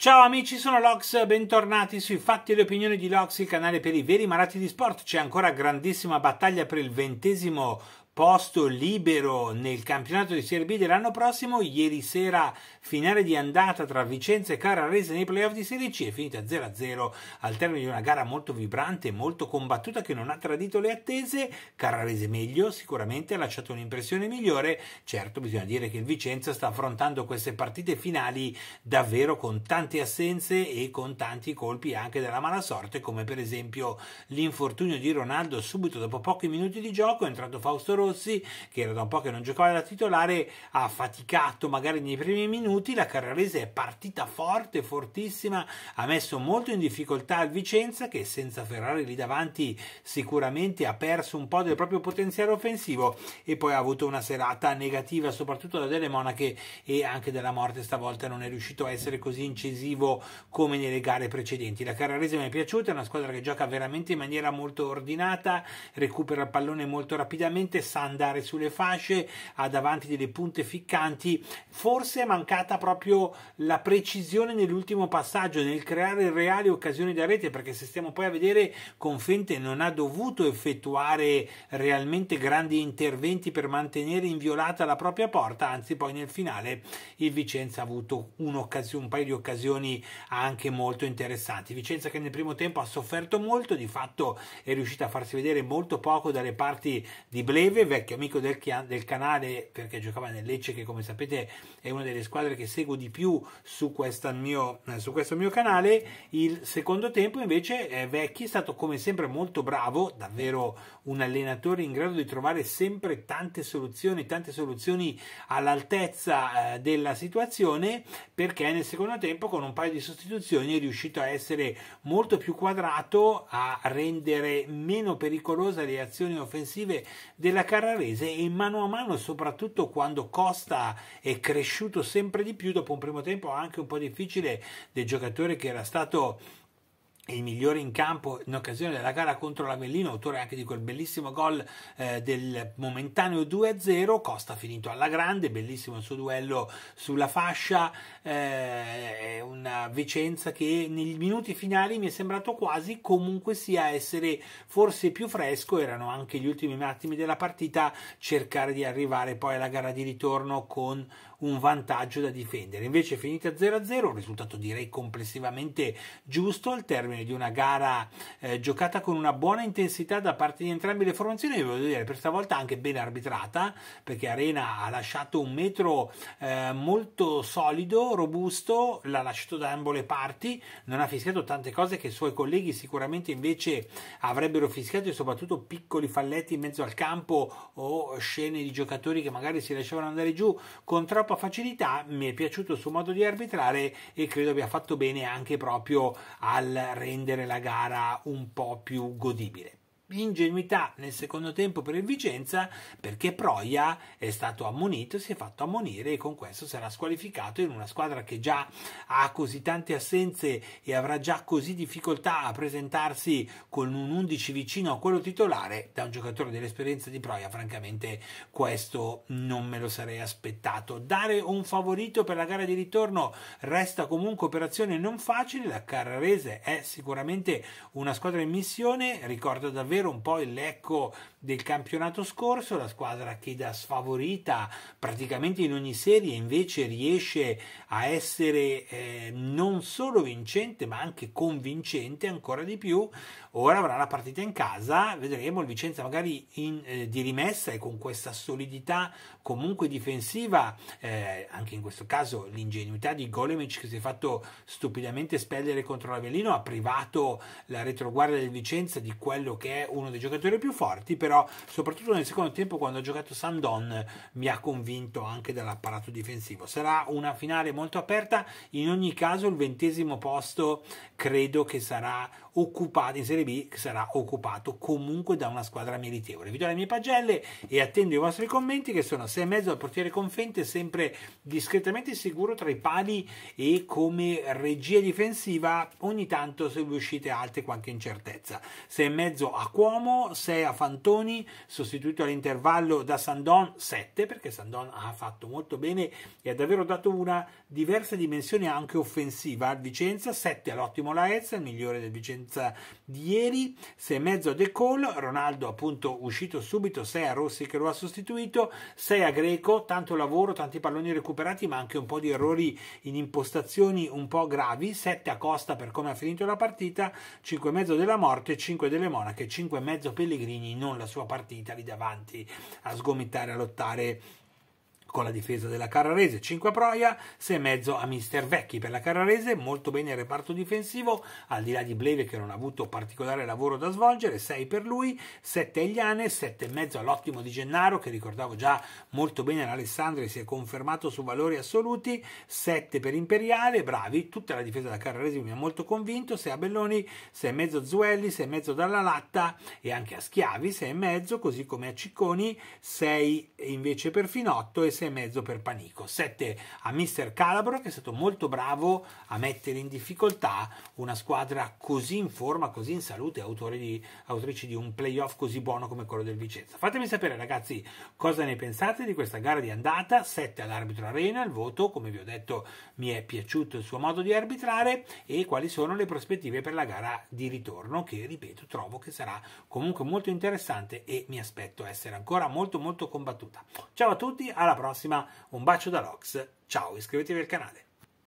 Ciao amici, sono Lox, bentornati sui Fatti e le opinioni di Lox, il canale per i veri malati di sport. C'è ancora grandissima battaglia per il ventesimo posto libero nel campionato di Serie B dell'anno prossimo. Ieri sera finale di andata tra Vicenza e Carrarese nei playoff di Serie C è finita 0-0 al termine di una gara molto vibrante molto combattuta che non ha tradito le attese. Carrarese meglio, sicuramente ha lasciato un'impressione migliore. Certo, bisogna dire che il Vicenza sta affrontando queste partite finali davvero con tante assenze e con tanti colpi anche della mala sorte, come per esempio l'infortunio di Ronaldo subito dopo pochi minuti di gioco è entrato Fausto Rossi che era da un po' che non giocava da titolare, ha faticato magari nei primi minuti, la Carrarese è partita forte, fortissima, ha messo molto in difficoltà il Vicenza che senza Ferrari lì davanti sicuramente ha perso un po' del proprio potenziale offensivo e poi ha avuto una serata negativa soprattutto da delle monache e anche della morte stavolta non è riuscito a essere così incisivo come nelle gare precedenti. La Carrarese mi è piaciuta, è una squadra che gioca veramente in maniera molto ordinata, recupera il pallone molto rapidamente, sa andare sulle fasce, ha davanti delle punte ficcanti, forse è mancata proprio la precisione nell'ultimo passaggio, nel creare reali occasioni da rete, perché se stiamo poi a vedere Confente non ha dovuto effettuare realmente grandi interventi per mantenere inviolata la propria porta, anzi poi nel finale il Vicenza ha avuto un paio di occasioni anche molto interessanti. Vicenza che nel primo tempo ha sofferto molto, di fatto è riuscita a farsi vedere molto poco dalle parti di Bleve, vecchio amico del, del, canale perché giocava nel Lecce che come sapete è una delle squadre che seguo di più su, mio, su questo mio canale. Il secondo tempo invece eh, Vecchi è stato come sempre molto bravo davvero un allenatore in grado di trovare sempre tante soluzioni tante soluzioni all'altezza eh, della situazione perché nel secondo tempo con un paio di sostituzioni è riuscito a essere molto più quadrato a rendere meno pericolose le azioni offensive della carrarese e mano a mano, soprattutto quando Costa è cresciuto sempre di più dopo un primo tempo anche un po' difficile del giocatore che era stato il migliore in campo in occasione della gara contro l'Avellino, autore anche di quel bellissimo gol eh, del momentaneo 2-0. Costa finito alla grande, bellissimo il suo duello sulla fascia. Eh, è una Vicenza che nei minuti finali mi è sembrato quasi comunque sia essere forse più fresco. Erano anche gli ultimi attimi della partita, cercare di arrivare poi alla gara di ritorno con un vantaggio da difendere. Invece finita 0-0, un risultato direi complessivamente giusto al termine termine di una gara eh, giocata con una buona intensità da parte di entrambe le formazioni, devo dire per stavolta anche ben arbitrata, perché Arena ha lasciato un metro eh, molto solido, robusto, l'ha lasciato da ambo le parti, non ha fischiato tante cose che i suoi colleghi sicuramente invece avrebbero fischiato e soprattutto piccoli falletti in mezzo al campo o scene di giocatori che magari si lasciavano andare giù con troppa facilità, mi è piaciuto il suo modo di arbitrare e credo abbia fatto bene anche proprio al rendere la gara un po' più godibile ingenuità nel secondo tempo per il Vicenza perché Proia è stato ammonito, si è fatto ammonire e con questo sarà squalificato in una squadra che già ha così tante assenze e avrà già così difficoltà a presentarsi con un 11 vicino a quello titolare da un giocatore dell'esperienza di Proia francamente questo non me lo sarei aspettato. Dare un favorito per la gara di ritorno resta comunque operazione non facile la Carrarese è sicuramente una squadra in missione ricorda davvero davvero un po' il Lecco del campionato scorso, la squadra che da sfavorita praticamente in ogni serie invece riesce a essere eh, non solo vincente ma anche convincente ancora di più. Ora avrà la partita in casa, vedremo il Vicenza magari in, eh, di rimessa e con questa solidità comunque difensiva, eh, anche in questo caso l'ingenuità di Golemic che si è fatto stupidamente spellere contro l'Avellino ha privato la retroguardia del Vicenza di quello che è uno dei giocatori più forti, però soprattutto nel secondo tempo quando ha giocato Sandon mi ha convinto anche dall'apparato difensivo. Sarà una finale molto aperta, in ogni caso il ventesimo posto credo che sarà occupato in Serie B, sarà occupato comunque da una squadra meritevole. Vi do le mie pagelle e attendo i vostri commenti che sono 6,5 al portiere Confente, sempre discretamente sicuro tra i pali e come regia difensiva ogni tanto se uscite alte qualche incertezza. 6,5 a 4 Cuomo, 6 a Fantoni, sostituito all'intervallo da Sandon, 7 perché Sandon ha fatto molto bene e ha davvero dato una diversa dimensione anche offensiva. Al Vicenza, 7 all'ottimo Laez, il migliore del Vicenza di ieri, 6,5 a De Cole, Ronaldo appunto uscito subito, 6 a Rossi che lo ha sostituito, 6 a Greco, tanto lavoro, tanti palloni recuperati ma anche un po' di errori in impostazioni un po' gravi, 7 a Costa per come ha finito la partita, 5,5 della morte, 5 delle monache, 5,5 Pellegrini, non la sua partita lì davanti a sgomitare, a lottare con la difesa della Carrarese, 5 a Proia, 6,5 a Mister Vecchi. Per la Carrarese, molto bene il reparto difensivo, al di là di Bleve che non ha avuto particolare lavoro da svolgere, 6 per lui, 7 a Eliane, 7,5 all'ottimo di Gennaro che ricordavo già molto bene l'Alessandria si è confermato su valori assoluti, 7 per Imperiale, bravi, tutta la difesa della Carrarese mi ha molto convinto, 6 a Belloni, 6,5 Zuelli, 6,5 dalla Latta e anche a Schiavi, 6,5 così come a Cicconi, 6 invece per Finotto e 6,5 per Panico, 7 a Mister Calabro che è stato molto bravo a mettere in difficoltà una squadra così in forma, così in salute, di, autrici di un playoff così buono come quello del Vicenza. Fatemi sapere ragazzi cosa ne pensate di questa gara di andata, 7 all'arbitro Arena, il voto come vi ho detto mi è piaciuto il suo modo di arbitrare e quali sono le prospettive per la gara di ritorno che ripeto trovo che sarà comunque molto interessante e mi aspetto essere ancora molto molto combattuta. Ciao a tutti, alla prossima prossima, un bacio da Rox, ciao, iscrivetevi al canale.